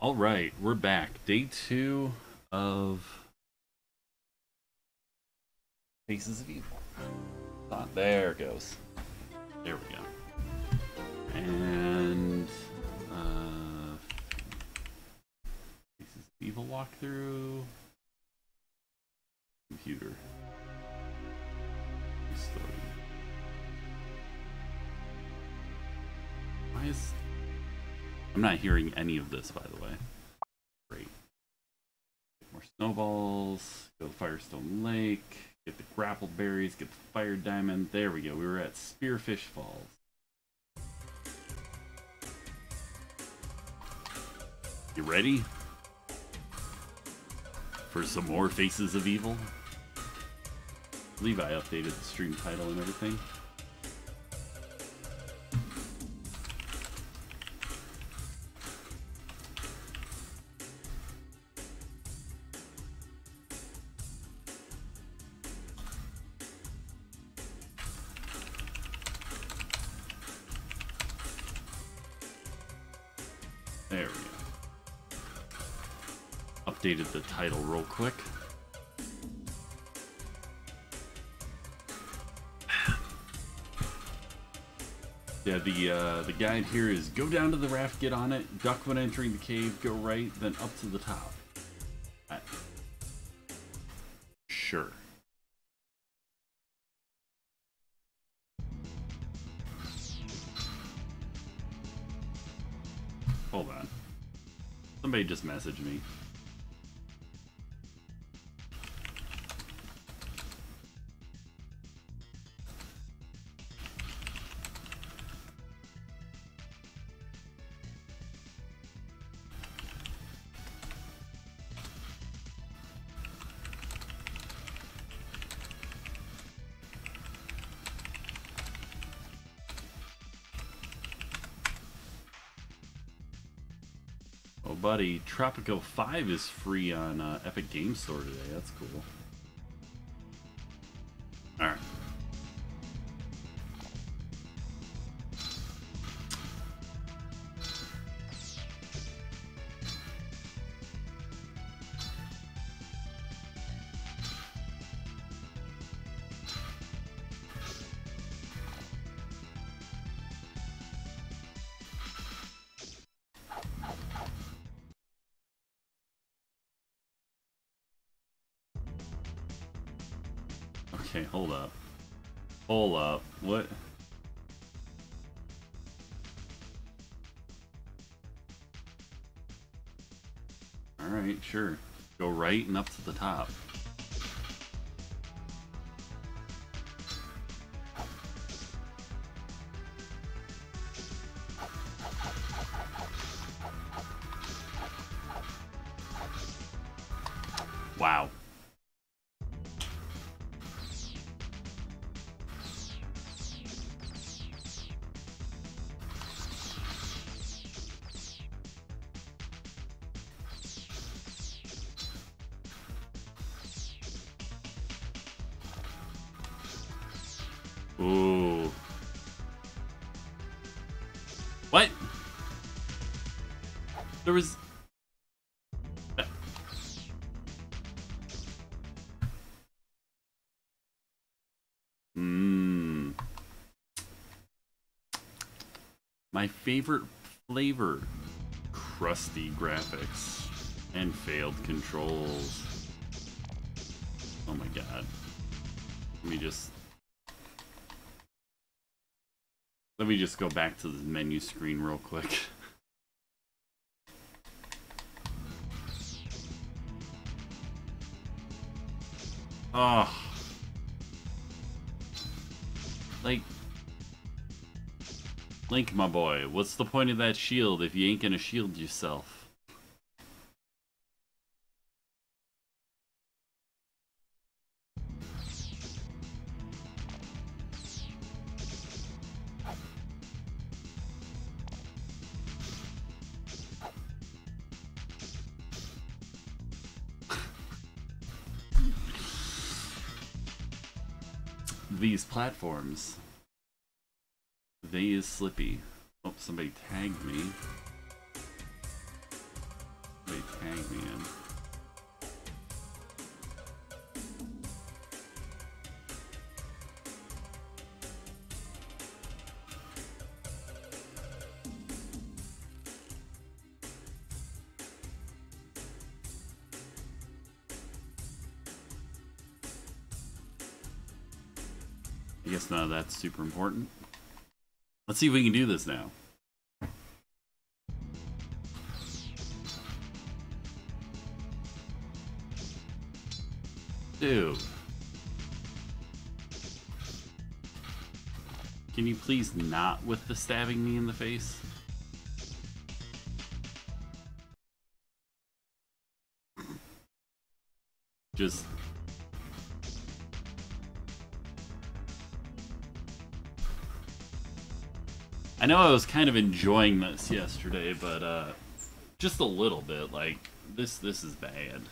All right, we're back. Day two of Faces of Evil. Ah, there it goes. There we go. And uh, Faces of Evil walkthrough. Computer. Why is I'm not hearing any of this, by the way. Great. Get more snowballs. Go to Firestone Lake. Get the grapple berries. Get the fire diamond. There we go. We were at Spearfish Falls. You ready? For some more Faces of Evil? I believe I updated the stream title and everything. Guide here is go down to the raft, get on it, duck when entering the cave, go right, then up to the top. Sure. Hold on. Somebody just messaged me. Oh, buddy, Tropico 5 is free on uh, Epic Game Store today. That's cool. Hold up. What? Alright, sure. Go right and up to the top. My favorite flavor crusty graphics and failed controls. Oh my god. Let me just Let me just go back to the menu screen real quick. Oh. Like Link, my boy, what's the point of that shield if you ain't gonna shield yourself? These platforms. They is slippy. Oh, somebody tagged me. tag me in. I guess none of that's super important. Let's see if we can do this now. Dude. Can you please not with the stabbing me in the face? Just know I was kind of enjoying this yesterday, but uh just a little bit like this this is bad.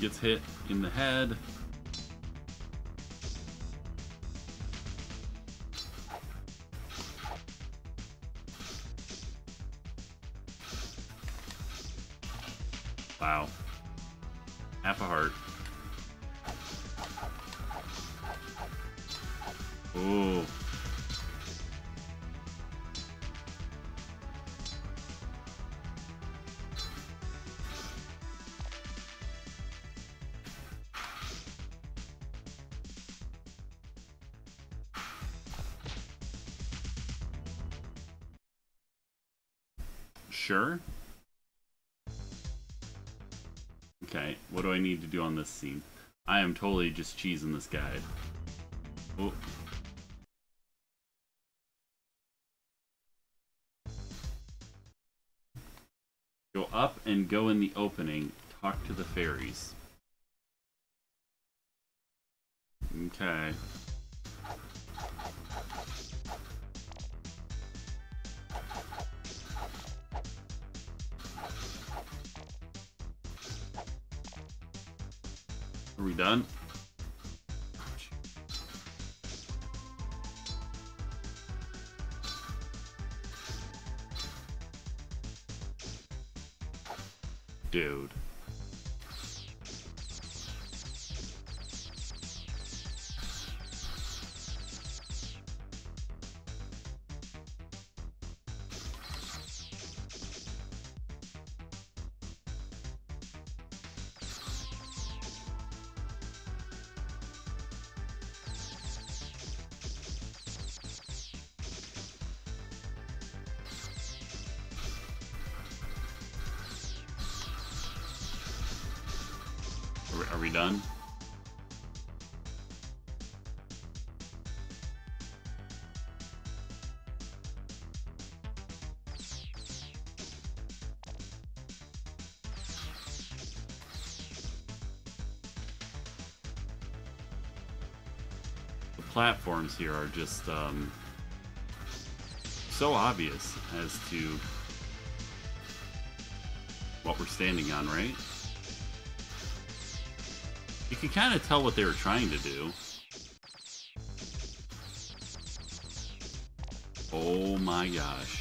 Gets hit in the head. Wow. Half a heart. Ooh. Do on this scene? I am totally just cheesing this guide. Oh. Go up and go in the opening. Talk to the fairies. Okay. Platforms here are just um, so obvious as to what we're standing on, right? You can kind of tell what they were trying to do. Oh my gosh.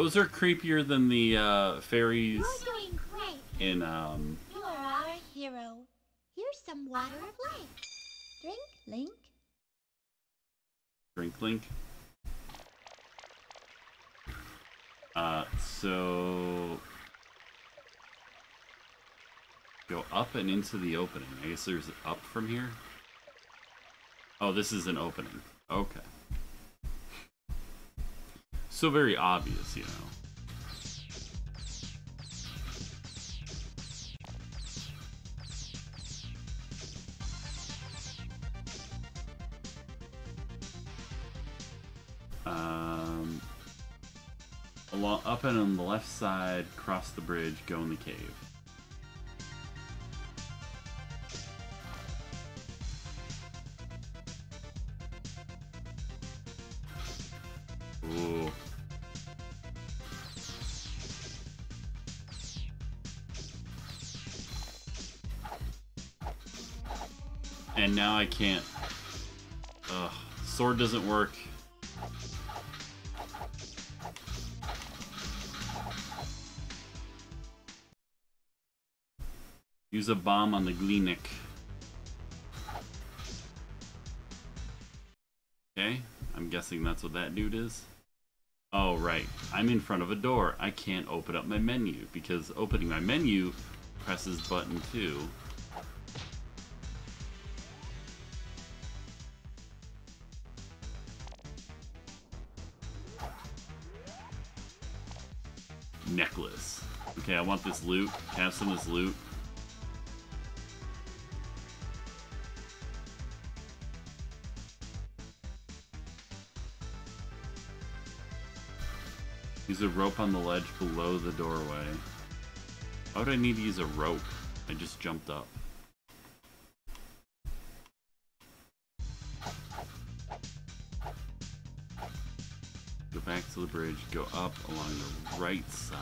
Those are creepier than the uh, fairies You're doing great. in um, You are our hero. Here's some water of life. Drink, Link. Drink link. Uh, so go up and into the opening. I guess there's up from here. Oh, this is an opening. Okay. So very obvious, you know. Um, along, up and on the left side, cross the bridge, go in the cave. Can't. Ugh. Sword doesn't work. Use a bomb on the Gleenick. Okay, I'm guessing that's what that dude is. Oh, right. I'm in front of a door. I can't open up my menu because opening my menu presses button 2. I want this loot. Have some of this loot? Use a rope on the ledge below the doorway. Why would I need to use a rope? I just jumped up. Go back to the bridge, go up along the right side.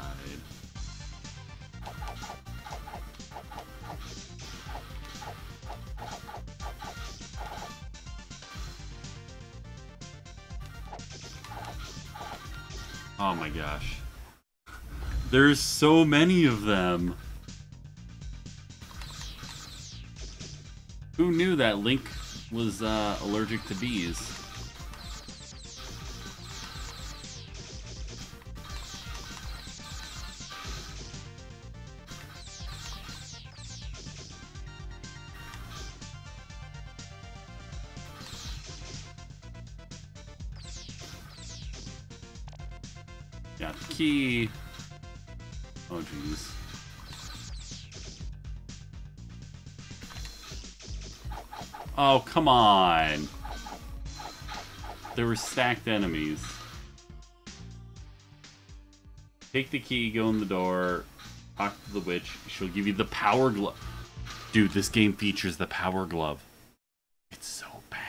There's so many of them. Who knew that Link was uh, allergic to bees? Come on. There were stacked enemies. Take the key, go in the door, talk to the witch. She'll give you the power glove. Dude, this game features the power glove. It's so bad.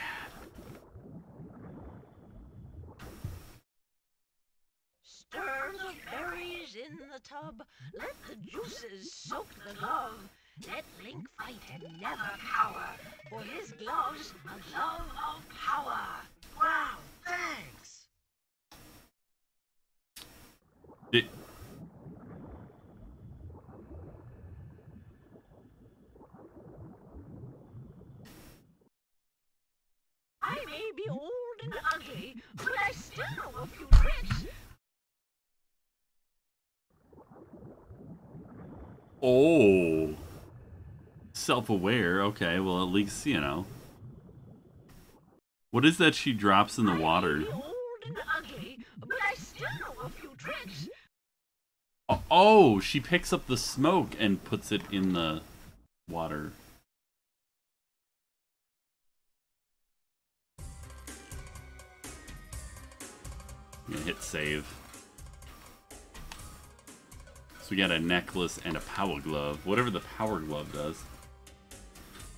Stir the berries in the tub. Let the juices soak the glove. Let Link fight and never cower. For his glove's a love of power. Wow, thanks. I may be old and ugly, but I still know a few tricks. Oh. Self-aware. Okay, well, at least, you know. What is that she drops in the water? I may old and ugly, but I still know a few tricks. Oh, Oh, she picks up the smoke and puts it in the water. I'm hit save. So we got a necklace and a power glove. Whatever the power glove does.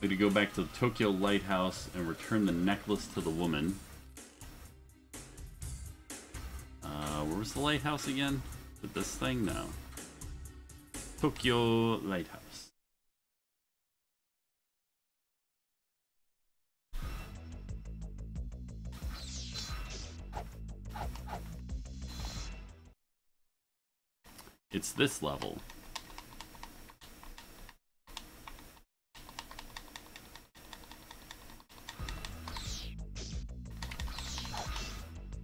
We need to go back to the Tokyo Lighthouse and return the necklace to the woman. Uh, where was the lighthouse again? With this thing? No. Tokyo Lighthouse. It's this level.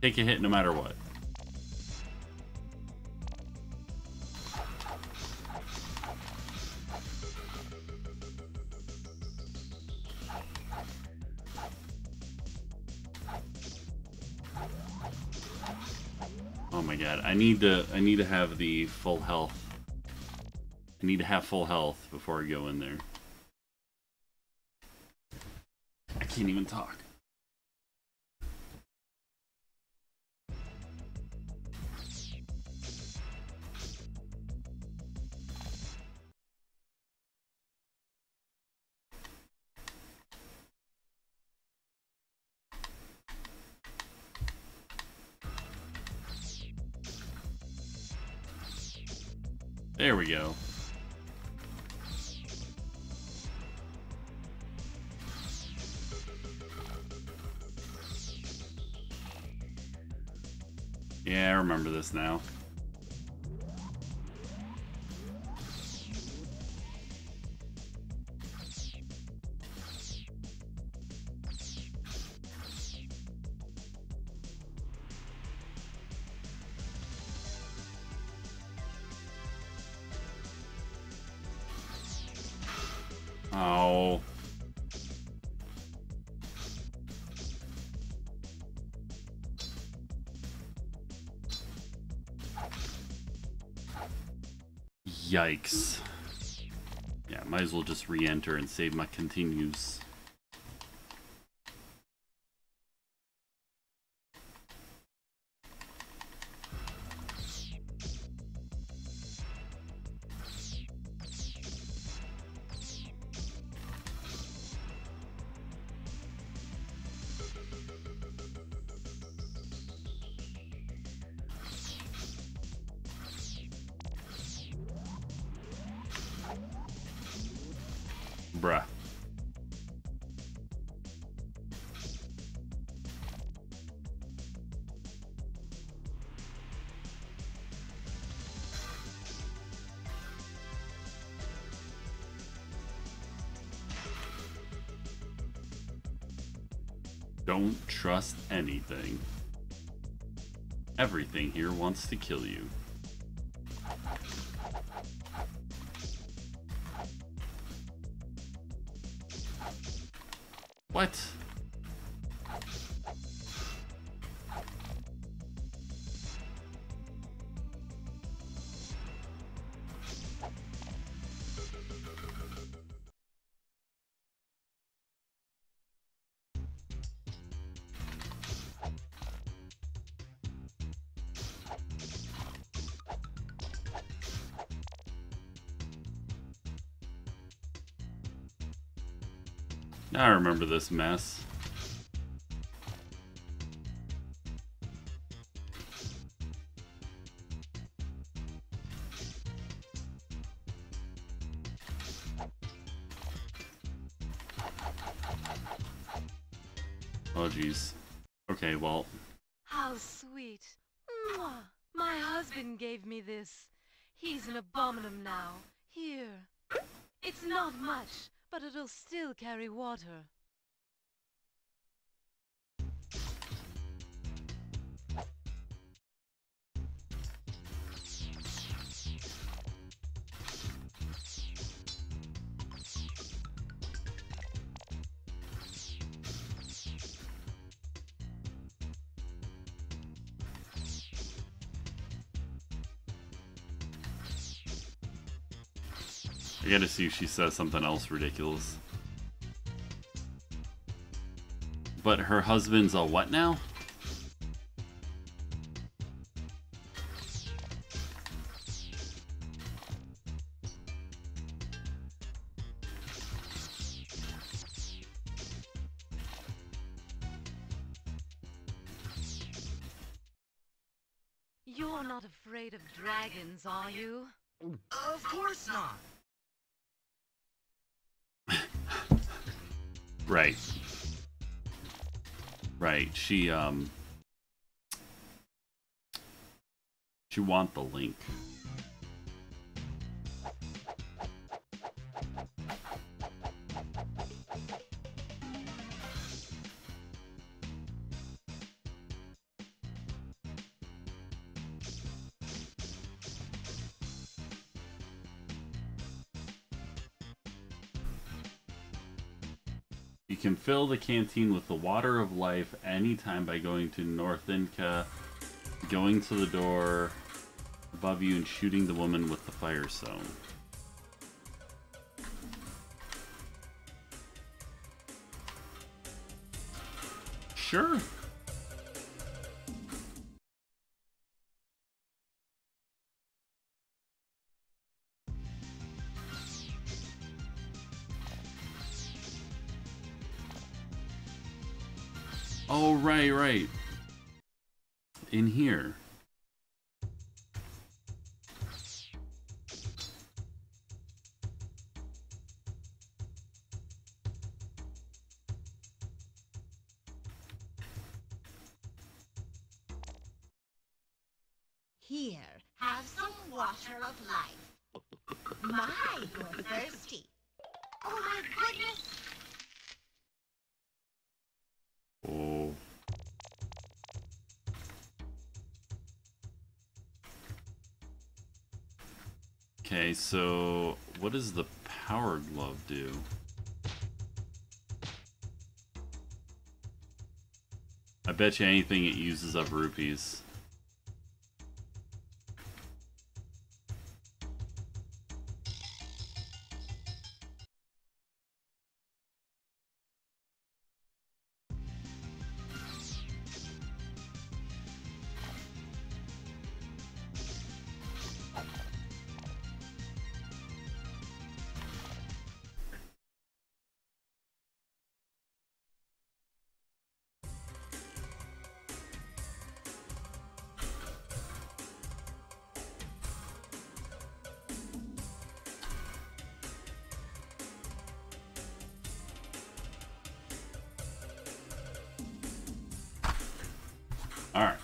Take a hit no matter what. Oh my god, I need to I need to have the full health. I need to have full health before I go in there. I can't even talk. There we go. Yeah, I remember this now. Yikes. Yeah, might as well just re-enter and save my continues. Anything. Everything here wants to kill you. What? I remember this mess. Oh jeez. Okay, well, How sweet. Mwah. My husband gave me this. He's an abominum now. Here. It's not much, but it'll still carry water. If she says something else ridiculous. But her husband's a what now? want the link. You can fill the canteen with the water of life anytime by going to North Inca, going to the door, above you, and shooting the woman with the fire stone. Sure. Bet you anything it uses up rupees. Alright.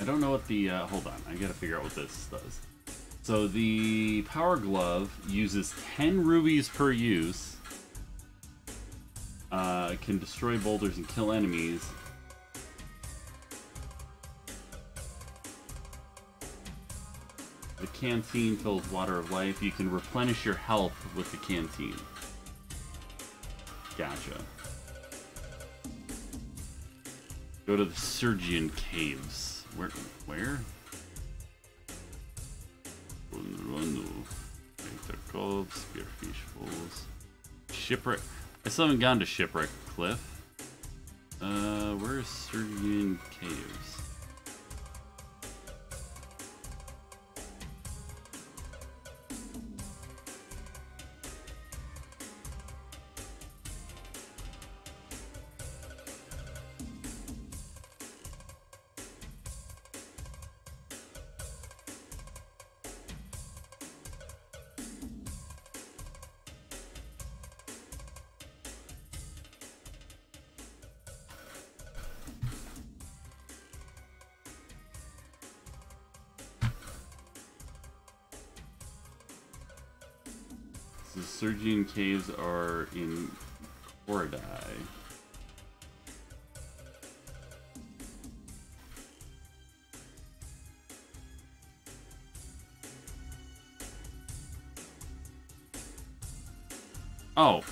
I don't know what the, uh, hold on, I gotta figure out what this does. So the Power Glove uses 10 rubies per use. Uh, can destroy boulders and kill enemies. The canteen fills water of life. You can replenish your health with the canteen. Gotcha. Go to the Surgeon Caves. Where? Where? Winter Cove, Spearfish Falls. Shipwreck. I still haven't gone to Shipwreck Cliff. Uh, where's Surgeon Caves? Caves are in Koridai. Oh.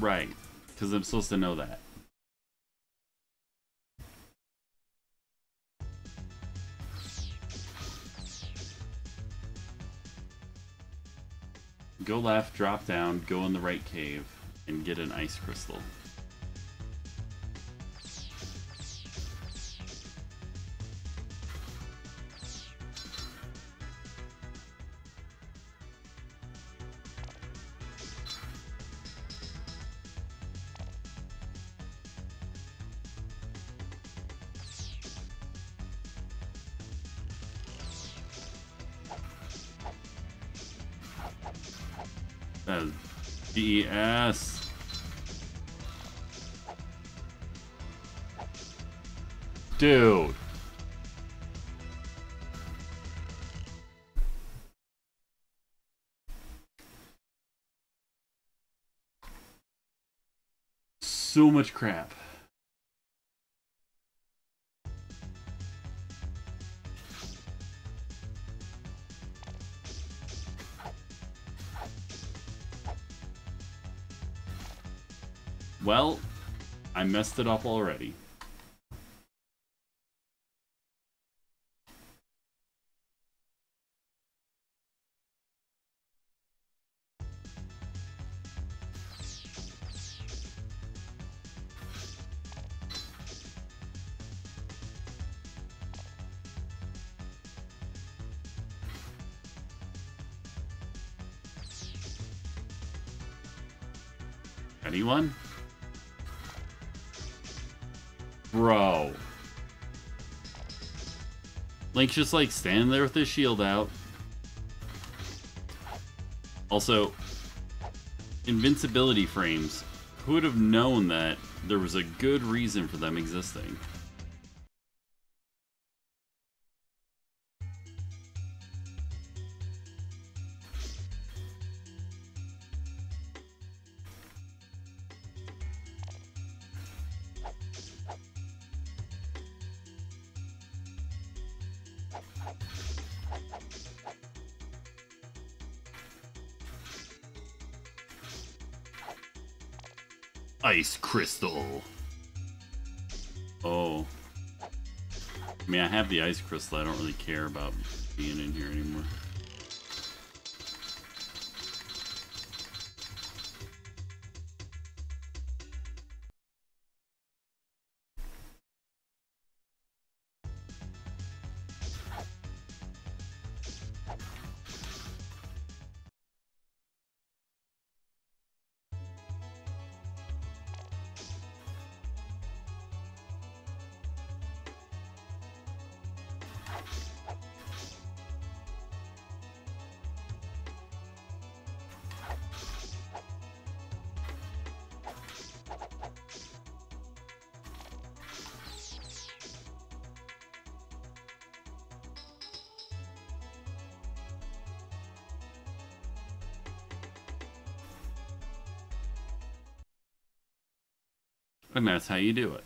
Right. Because I'm supposed to know that. Left, drop down, go in the right cave, and get an ice crystal. much crap. Well, I messed it up already. Link's just like standing there with his shield out. Also, invincibility frames. Who would have known that there was a good reason for them existing? Ice crystal. Oh. I mean, I have the ice crystal. I don't really care about being in here anymore. And that's how you do it.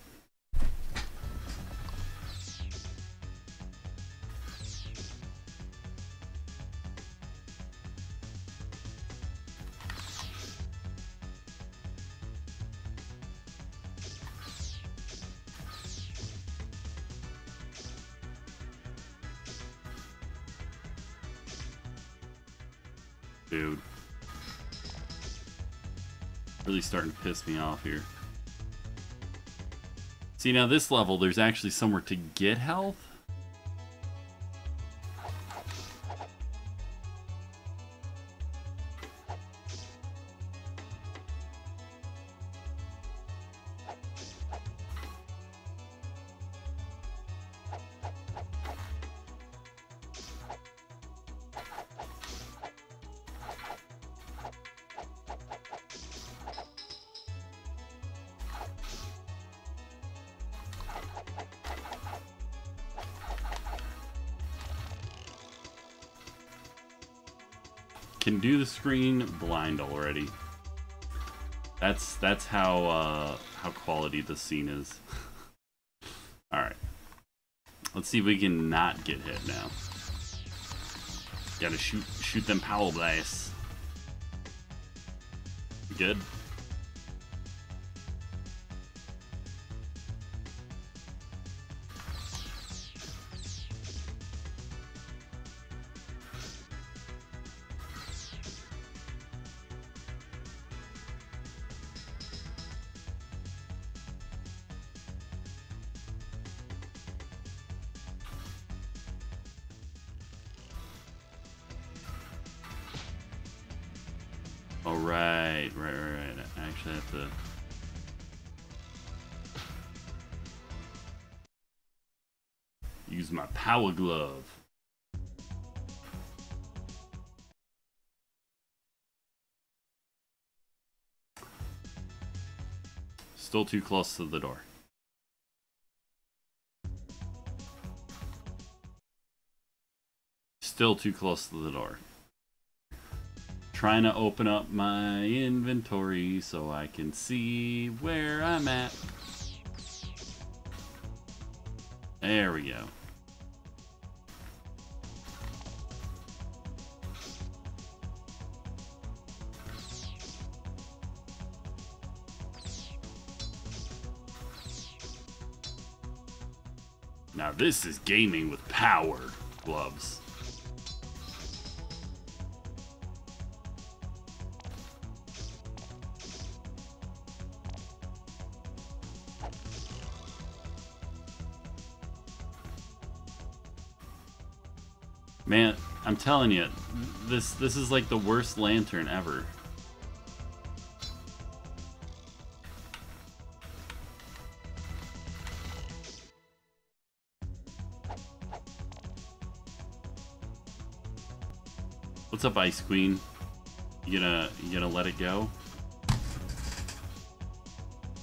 Dude. Really starting to piss me off here. See, now this level, there's actually somewhere to get health. Can do the screen blind already. That's that's how uh, how quality the scene is. All right, let's see if we can not get hit now. Gotta shoot shoot them power blasts. Good. Power glove. Still too close to the door. Still too close to the door trying to open up my inventory so I can see where I'm at. There we go. This is gaming with power gloves. Man, I'm telling you, this this is like the worst lantern ever. What's up, Ice Queen? You gonna you gonna let it go?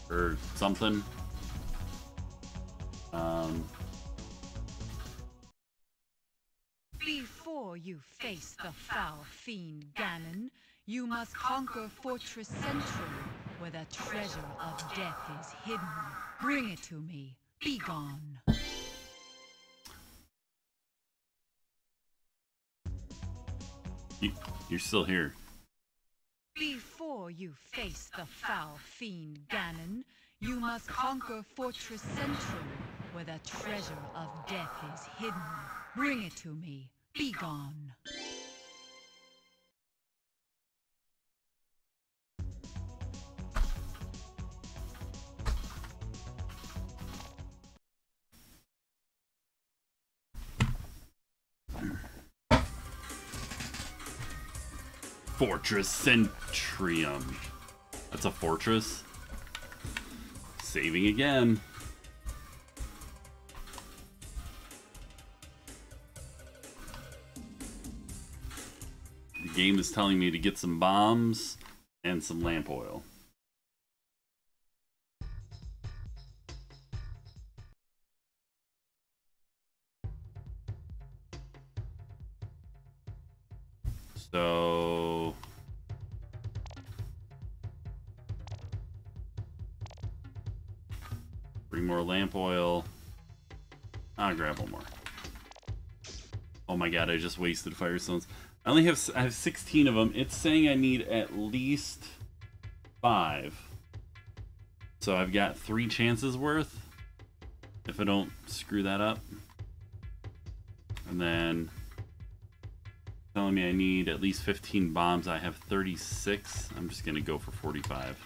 Or something? Um Before you face the foul fiend Ganon, you must conquer Fortress Centrum, where the treasure of death is hidden. Bring it to me. Be gone. You, you're still here. Before you face the foul fiend Ganon, you must conquer Fortress Centrum, where the treasure of death is hidden. Bring it to me. Be gone. Fortress Centrum. That's a fortress. Saving again. The game is telling me to get some bombs and some lamp oil. God, I just wasted firestones. I only have I have 16 of them. It's saying I need at least five. So I've got three chances worth. If I don't screw that up. And then telling me I need at least 15 bombs. I have 36. I'm just going to go for 45.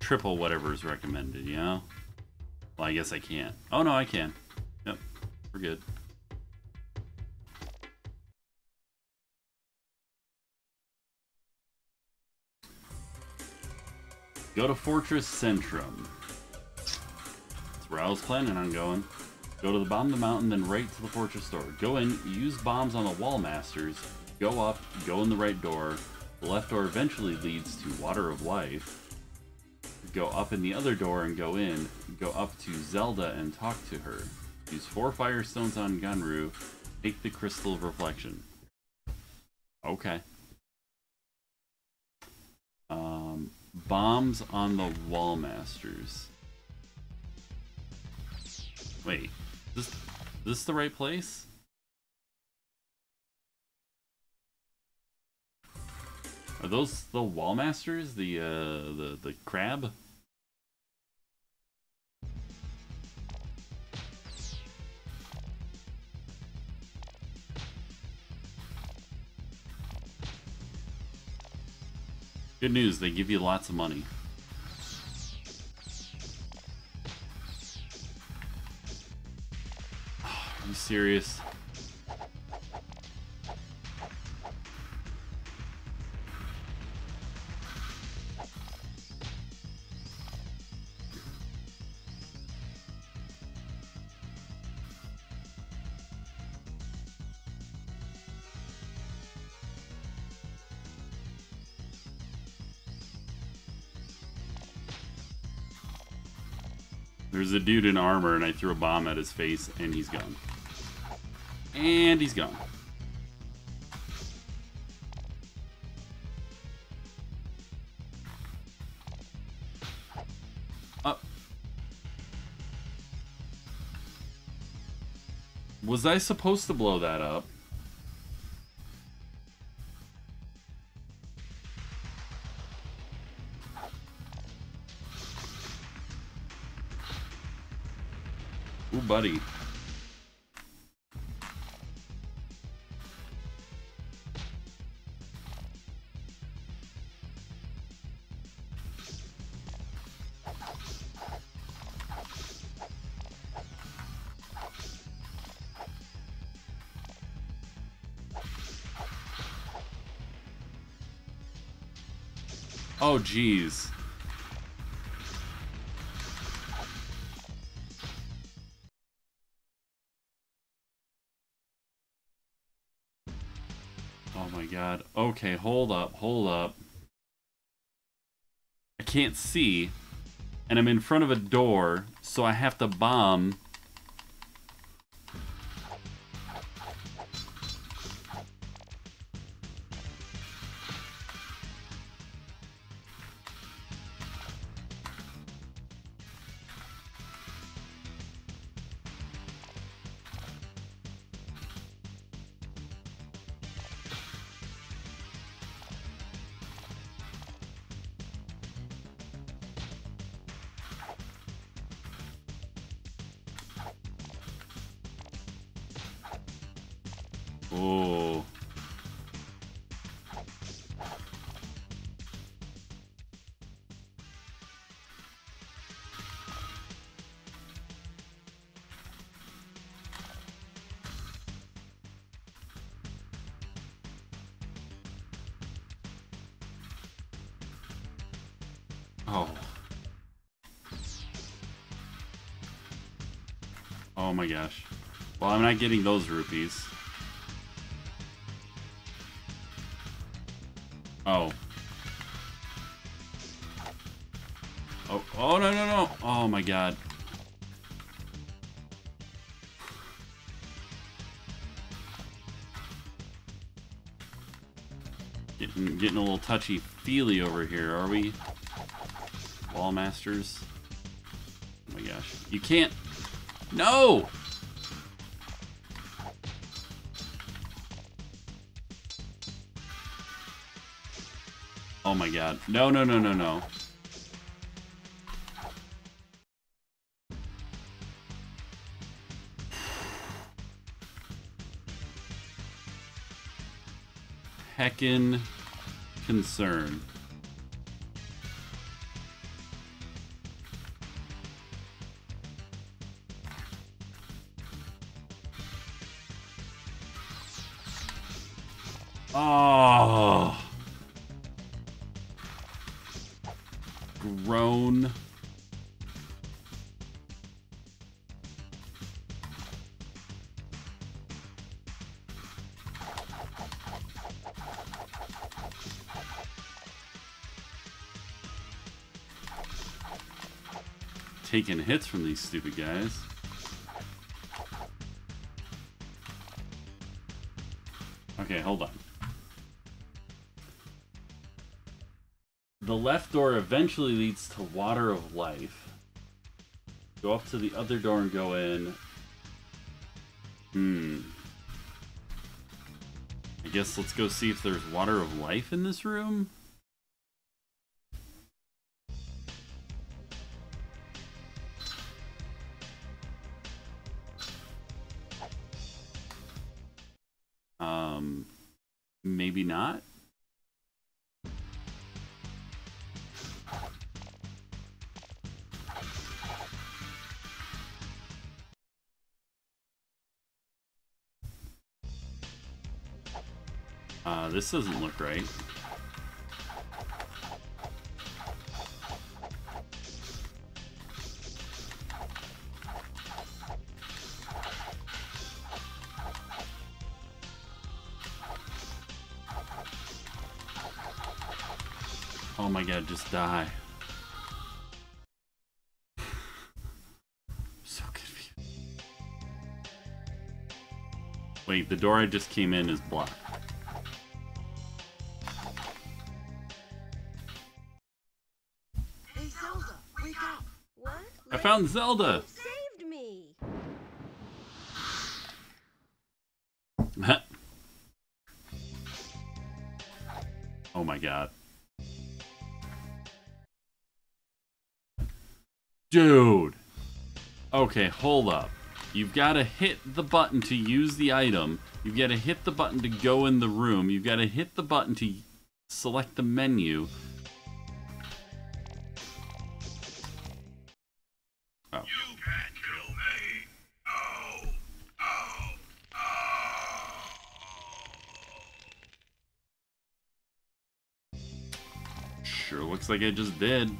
Triple whatever is recommended, you know? Well, I guess I can't. Oh, no, I can. Yep, we're good. Go to Fortress Centrum. That's where I was planning on going. Go to the bottom of the mountain, then right to the fortress door. Go in, use bombs on the wall masters, go up, go in the right door. The left door eventually leads to Water of Life. Go up in the other door and go in. Go up to Zelda and talk to her. Use four Firestones on Gunru. Take the Crystal of Reflection. Okay. Um, bombs on the Wall Masters. Wait, this this the right place? Are those the wall masters? The uh the the crab? Good news, they give you lots of money. Are you serious? A dude in armor, and I threw a bomb at his face, and he's gone. And he's gone. Up. Was I supposed to blow that up? Ooh, buddy. Oh, jeez. Okay, hold up, hold up. I can't see, and I'm in front of a door, so I have to bomb. Not getting those rupees. Oh. Oh, oh no, no, no. Oh my god. Getting, getting a little touchy-feely over here, are we? Wall masters. Oh my gosh. You can't... No! Oh my god. No, no, no, no, no. Heckin' concern. Taking hits from these stupid guys. Okay, hold on. The left door eventually leads to Water of Life. Go up to the other door and go in. Hmm. I guess let's go see if there's Water of Life in this room. This doesn't look right. Oh my god, just die. so confused. Wait, the door I just came in is blocked. Found Zelda! saved me. oh my god. Dude! Okay, hold up. You've got to hit the button to use the item. You've got to hit the button to go in the room. You've got to hit the button to select the menu. Like I just did.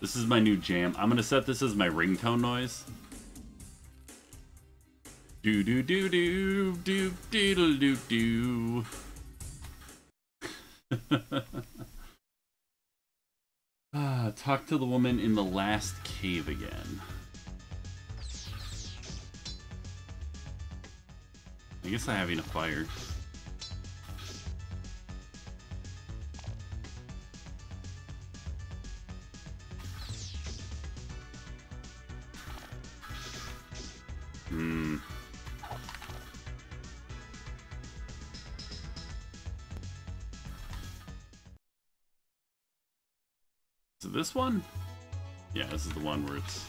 This is my new jam. I'm gonna set this as my ringtone noise. Do do do do do do do do. Ah, talk to the woman in the last cave again. I guess I have enough fire. One? Yeah, this is the one where it's...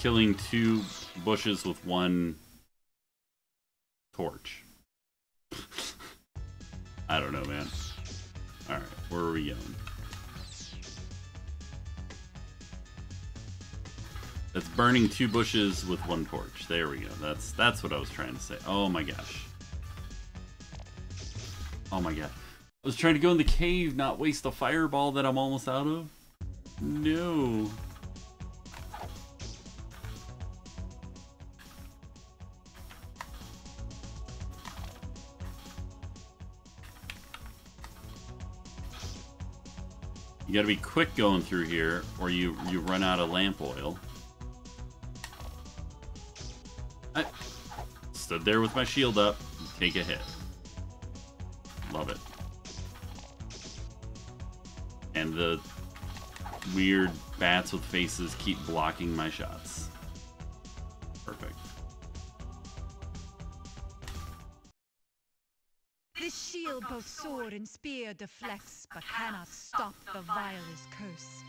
killing two bushes with one torch. I don't know, man. Alright, where are we going? That's burning two bushes with one torch. There we go. That's that's what I was trying to say. Oh my gosh. Oh my god. I was trying to go in the cave, not waste a fireball that I'm almost out of. No. You gotta be quick going through here, or you, you run out of lamp oil. I stood there with my shield up, take a hit. Love it. And the weird bats with faces keep blocking my shots. Perfect. This shield both sword and spear deflects, but cannot stop the vilest curse.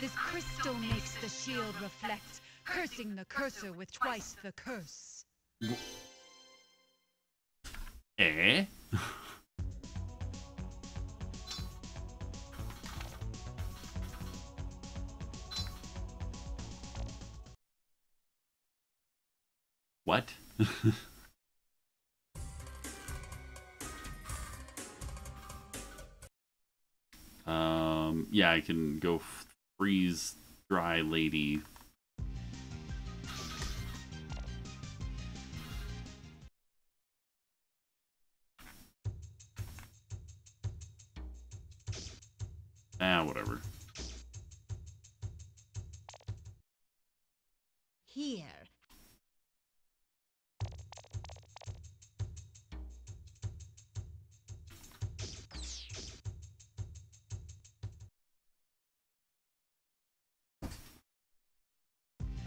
This crystal makes the shield reflect, cursing the cursor with twice the curse. Eh? what? yeah, I can go freeze dry lady.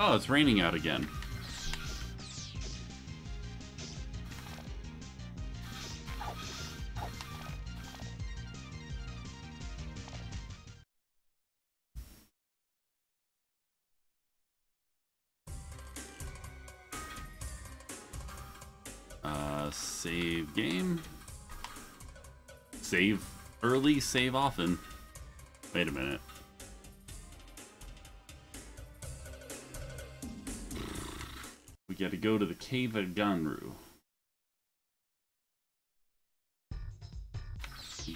Oh, it's raining out again. Uh, save game. Save early, save often. Wait a minute. Gotta go to the Cave of Ganru.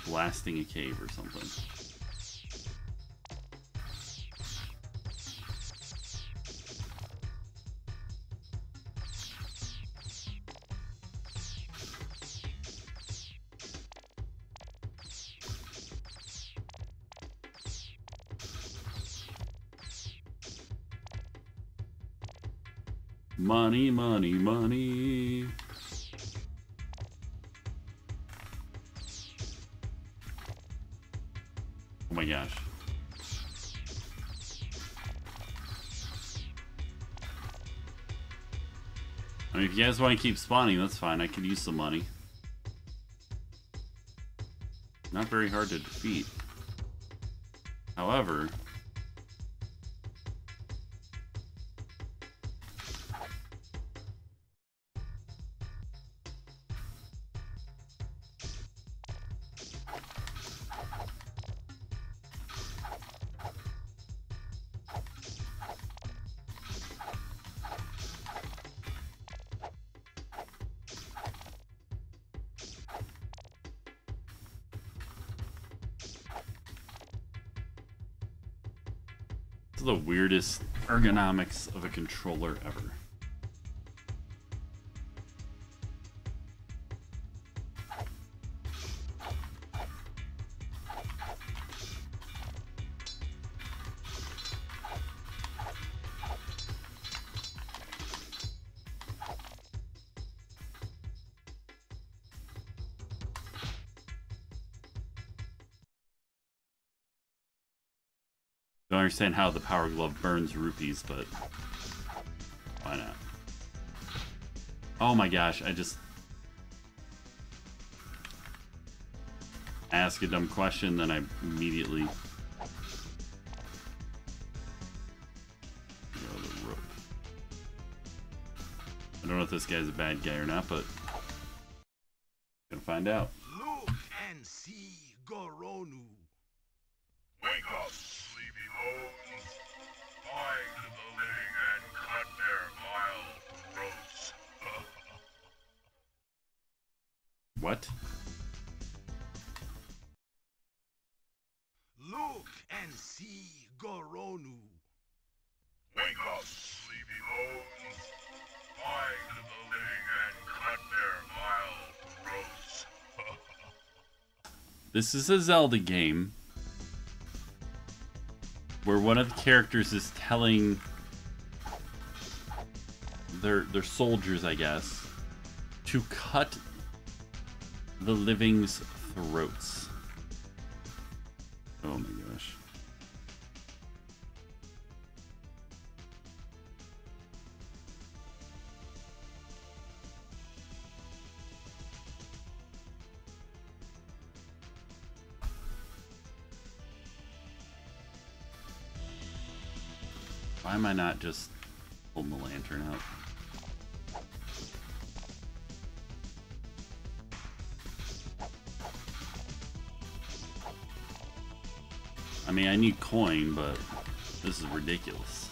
Blasting a cave or something. money, money, money. Oh my gosh. I mean, if you guys want to keep spawning, that's fine. I could use some money. Not very hard to defeat. However, the weirdest ergonomics of a controller ever. Understand how the Power Glove burns rupees, but why not? Oh my gosh, I just ask a dumb question, then I immediately. I don't know if this guy's a bad guy or not, but gonna find out. This is a Zelda game where one of the characters is telling their their soldiers, I guess, to cut the living's throats. Why am I not just holding the lantern out? I mean, I need coin, but this is ridiculous.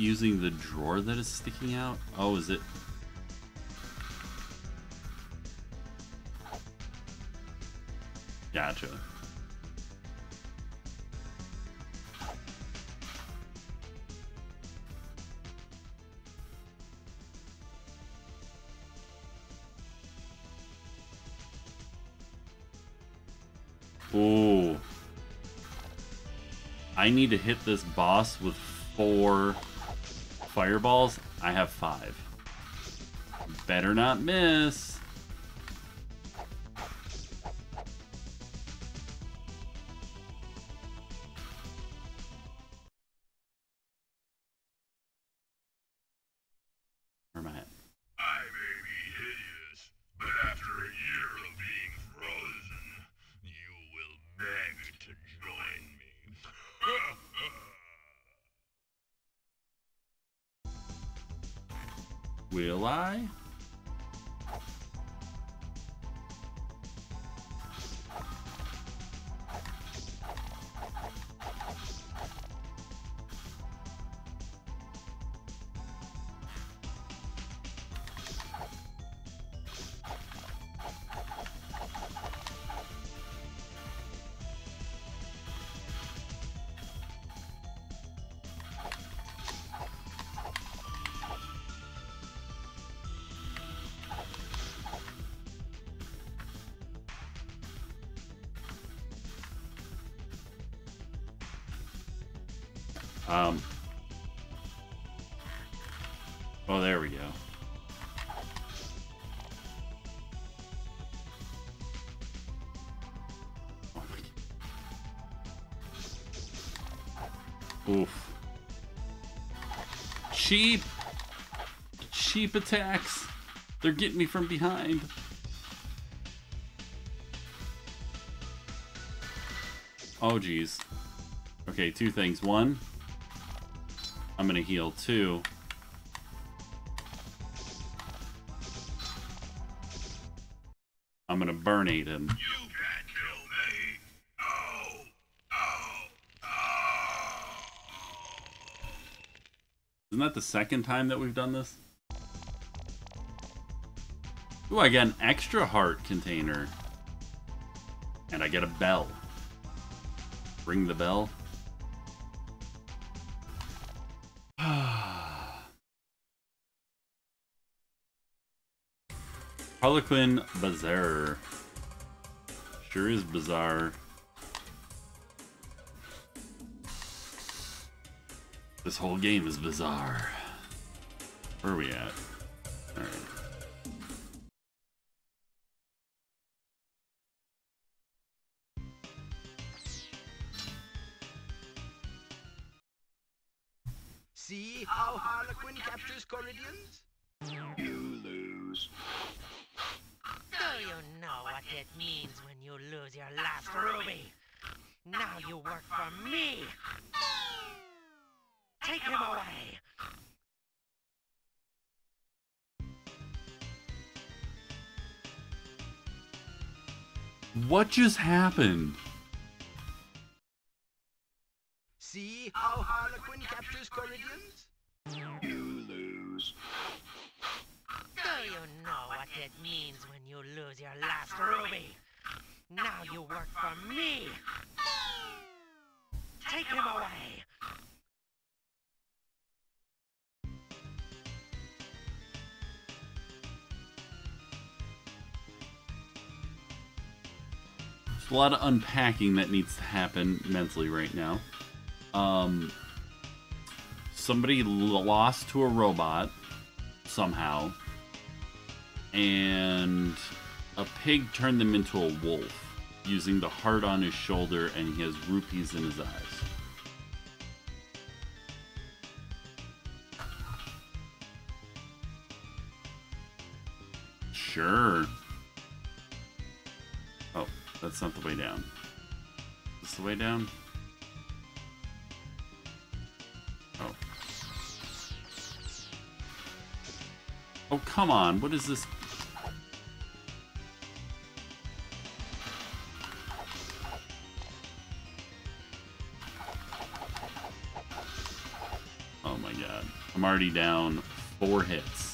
Using the drawer that is sticking out? Oh, is it? Gotcha. Ooh. I need to hit this boss with four fireballs. I have five. Better not miss. Um. Oh, there we go. Oof. Cheap! Cheap attacks! They're getting me from behind. Oh, geez. Okay, two things. One, I'm gonna heal. Two, I'm gonna burnate him. Oh, oh, oh. Isn't that the second time that we've done this? Ooh, I get an extra heart container. And I get a bell. Ring the bell. Harlequin Bazaar. Sure is bizarre. This whole game is bizarre. Where are we at? Alright. What just happened? See how Harlequin captures Koridians? You lose. Do you know what it means when you lose your last ruby? Now you work for me. Take him away. A lot of unpacking that needs to happen mentally right now. Um, somebody lost to a robot somehow, and a pig turned them into a wolf using the heart on his shoulder, and he has rupees in his eyes. Sure. That's not the way down. Is this the way down? Oh. Oh, come on. What is this? Oh my god. I'm already down four hits.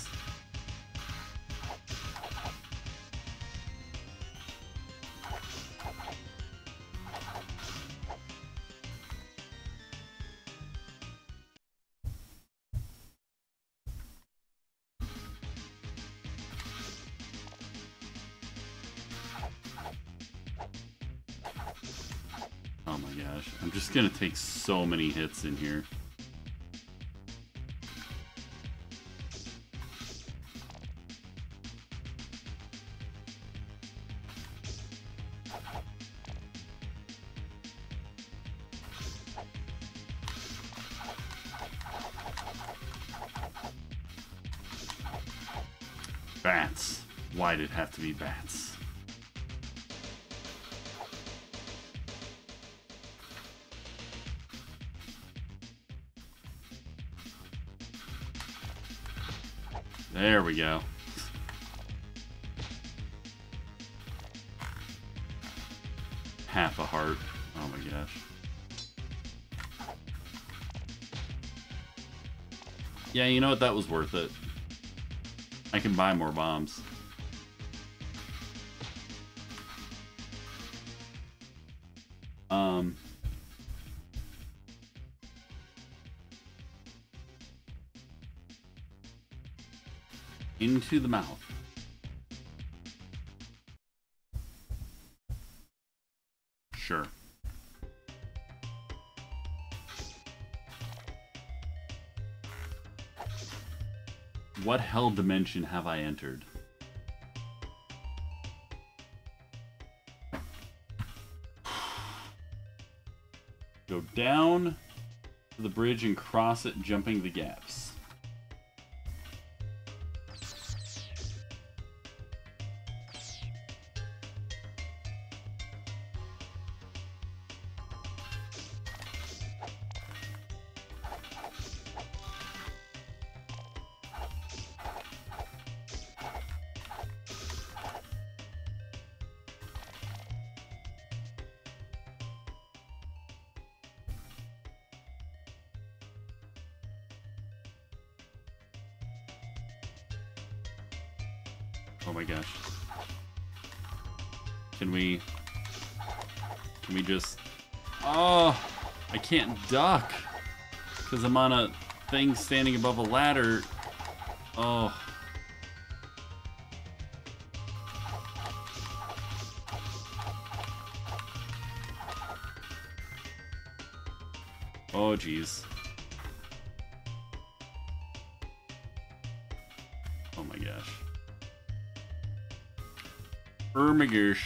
Gonna take so many hits in here. Bats. Why did it have to be bats? There we go. Half a heart. Oh my gosh. Yeah, you know what? That was worth it. I can buy more bombs. into the mouth. Sure. What hell dimension have I entered? Go down to the bridge and cross it, jumping the gaps. Duck! Because I'm on a thing standing above a ladder. Oh. Oh, jeez. Oh my gosh. Ermigish.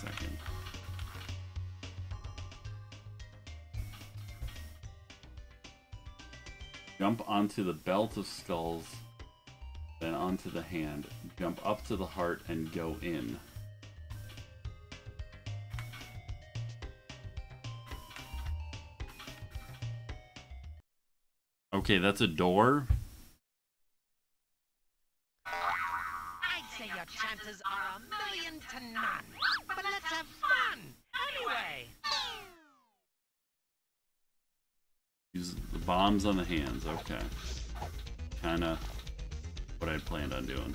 Second. Jump onto the belt of skulls, then onto the hand. Jump up to the heart and go in. Okay, that's a door. On the hands. Okay. Kinda what I'd planned on doing.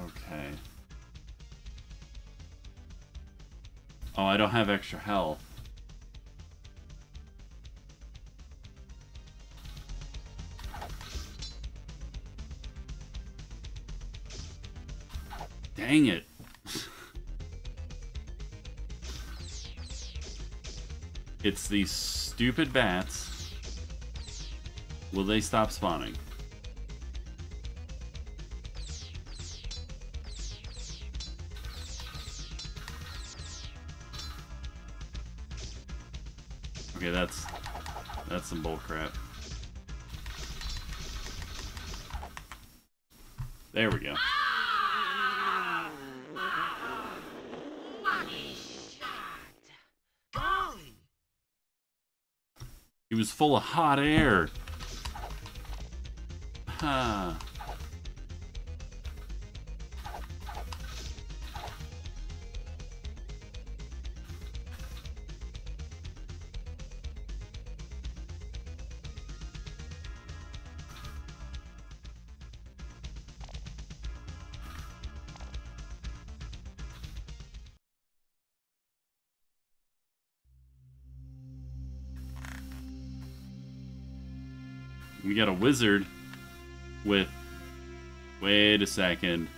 Okay. Oh, I don't have extra health. Stupid bats. Will they stop spawning? Okay, that's that's some bullcrap. There we go. Golly. He was full of hot air. We got a wizard with. Wait a second.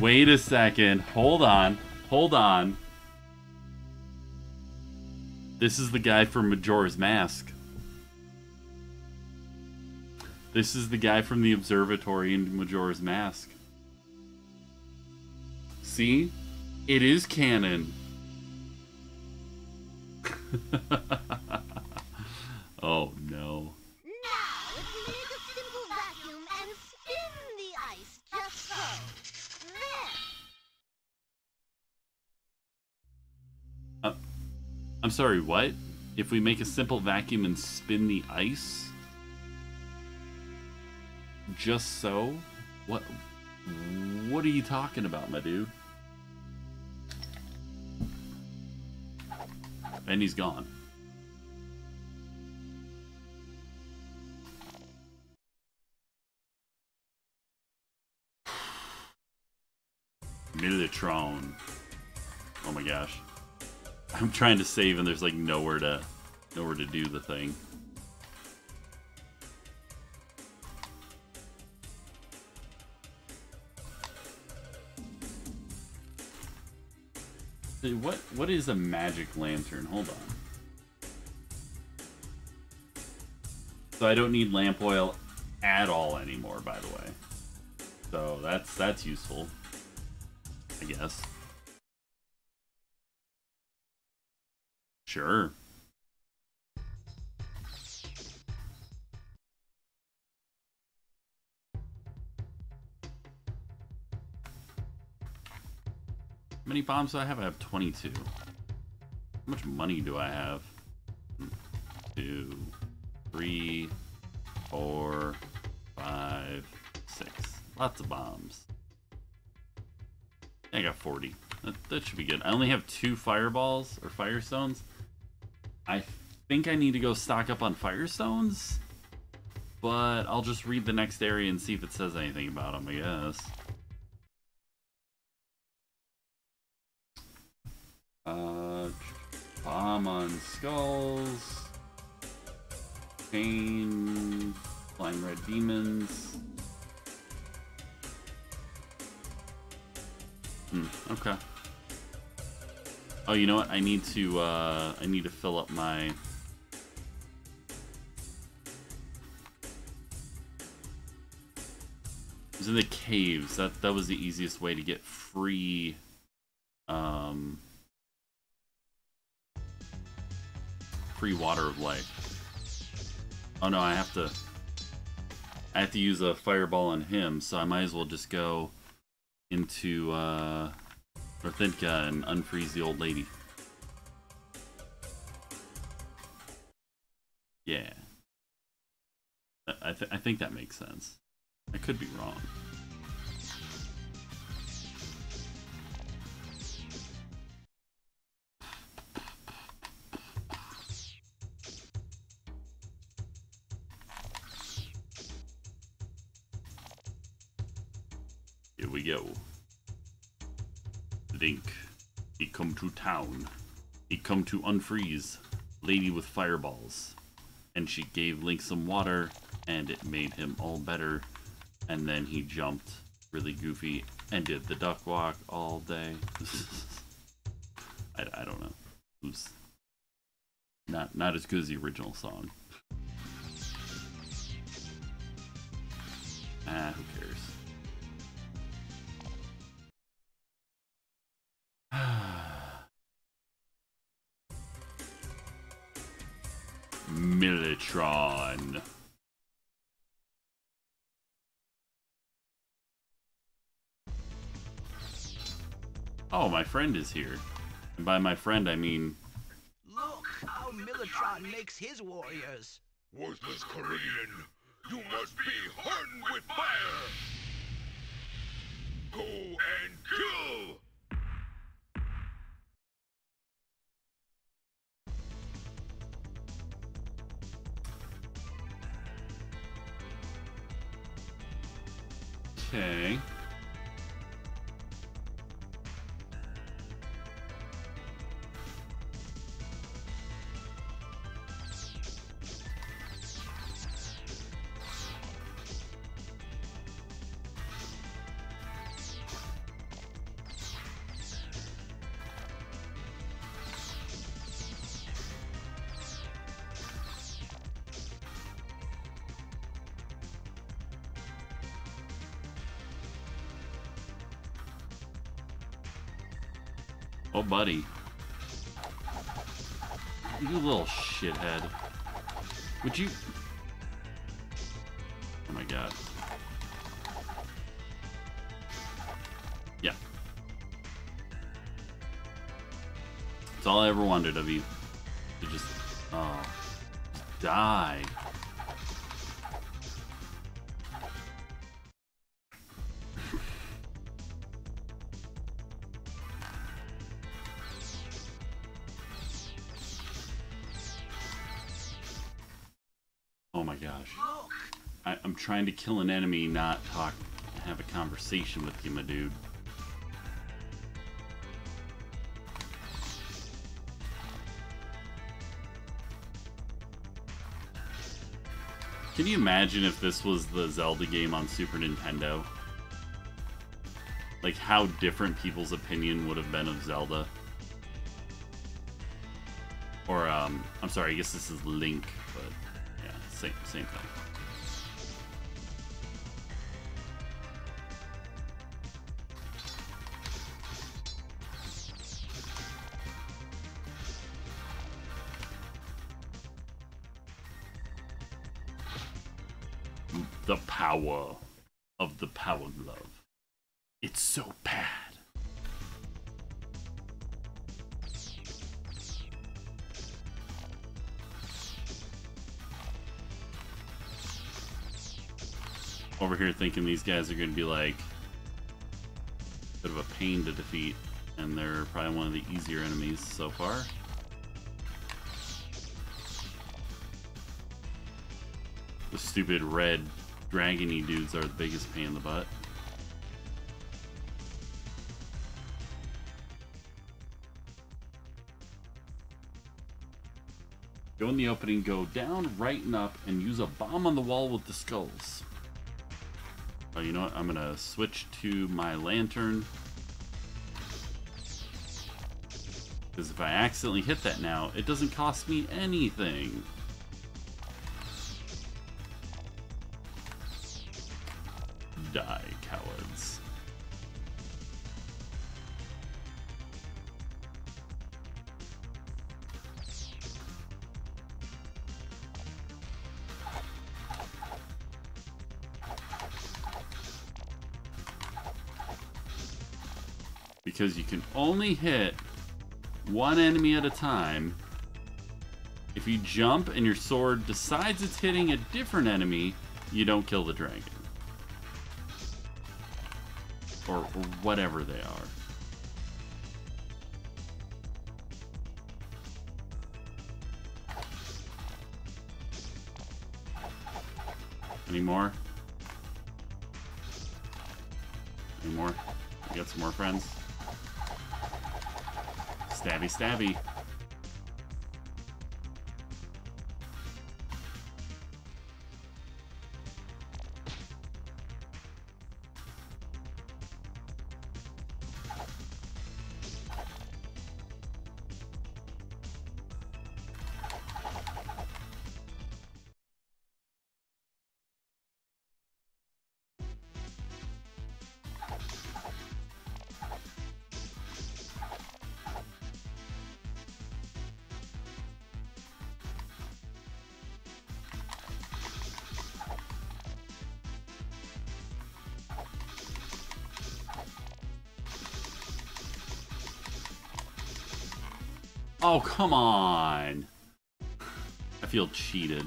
Wait a second. Hold on. Hold on. This is the guy from Majora's Mask. This is the guy from the observatory in Majora's Mask. See? It is canon. oh no. Now, if we make a simple vacuum and spin the ice just so. There. I'm sorry, what? If we make a simple vacuum and spin the ice? Just so? What what are you talking about, my dude? And he's gone. Militron. Oh my gosh. I'm trying to save and there's like nowhere to nowhere to do the thing. What what is a magic lantern? Hold on. So I don't need lamp oil at all anymore, by the way. So that's that's useful. I guess. Sure. How many bombs do I have? I have 22. How much money do I have? Two, three, four, five, six. Lots of bombs. I got 40. That, that should be good. I only have two fireballs or firestones. I think I need to go stock up on firestones, but I'll just read the next area and see if it says anything about them, I guess. Uh, bomb on skulls. Pain. Flying red demons. Hmm, okay. Oh, you know what? I need to, uh, I need to fill up my... It was in the caves. That, that was the easiest way to get free, um... Free water of life. Oh no, I have to... I have to use a fireball on him, so I might as well just go into uh, Northinka uh, and unfreeze the old lady. Yeah. I, th I think that makes sense. I could be wrong. To town. He come to unfreeze. Lady with fireballs. And she gave Link some water, and it made him all better. And then he jumped really goofy and did the duck walk all day. I, I don't know. It was not not as good as the original song. Ah, who cares? Militron. Oh, my friend is here. And by my friend, I mean... Look how Militron makes his warriors. Worthless Korean, you must be hardened with fire! Go and kill! Okay. Buddy. You little shithead. Would you... Oh my god. Yeah. It's all I ever wanted of you. To just... Oh. Just die. trying to kill an enemy, not talk, have a conversation with you, my dude. Can you imagine if this was the Zelda game on Super Nintendo? Like, how different people's opinion would have been of Zelda. Or, um, I'm sorry, I guess this is Link, but yeah, same, same thing. Power of the Power Glove. It's so bad. Over here thinking these guys are going to be like a bit of a pain to defeat, and they're probably one of the easier enemies so far. The stupid red dragony dudes are the biggest pain in the butt. Go in the opening, go down, right and up, and use a bomb on the wall with the skulls. Oh, you know what? I'm gonna switch to my lantern. Because if I accidentally hit that now, it doesn't cost me anything. You can only hit one enemy at a time. If you jump and your sword decides it's hitting a different enemy, you don't kill the dragon. Or, or whatever they are. Any more? Any more? You got some more friends? Stabby, stabby. Oh, come on. I feel cheated.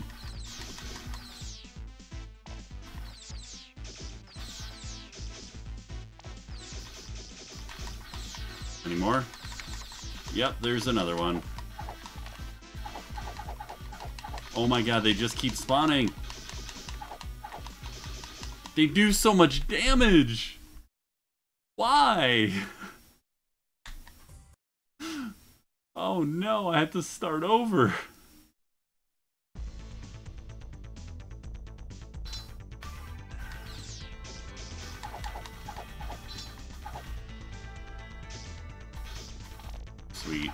Any more? Yep, there's another one. Oh my god, they just keep spawning. They do so much damage. Why? no, I have to start over. Sweet.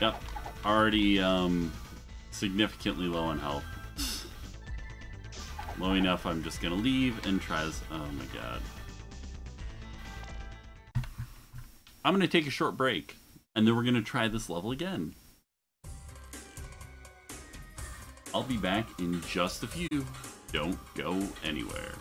Yep, already um, significantly low on health. low enough, I'm just gonna leave and try this. Oh my god. I'm gonna take a short break and then we're going to try this level again. I'll be back in just a few. Don't go anywhere.